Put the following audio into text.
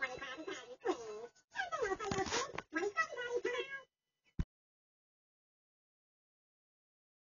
วันพระที่ผ่าน